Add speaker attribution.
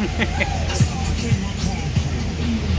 Speaker 1: Yeah.